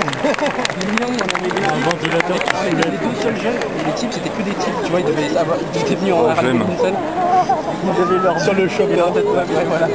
Perpignan, on en avait Un ventilateur qui On était les deux seuls jeunes, les types c'était que des types, tu vois, ils devaient avoir, ils étaient venus en Oh, Harley. Davidson. Ils avaient leur sur le shop de leur tête, ouais, voilà.